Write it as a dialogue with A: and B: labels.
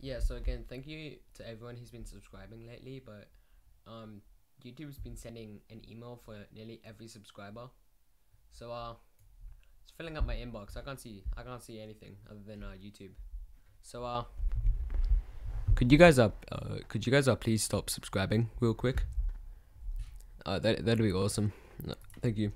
A: Yeah, so again, thank you to everyone who's been subscribing lately, but um YouTube's been sending an email for nearly every subscriber. So uh it's filling up my inbox. I can't see I can't see anything other than uh YouTube. So uh could you guys uh, uh, could you guys uh please stop subscribing real quick? Uh that that'd be awesome. No, thank you.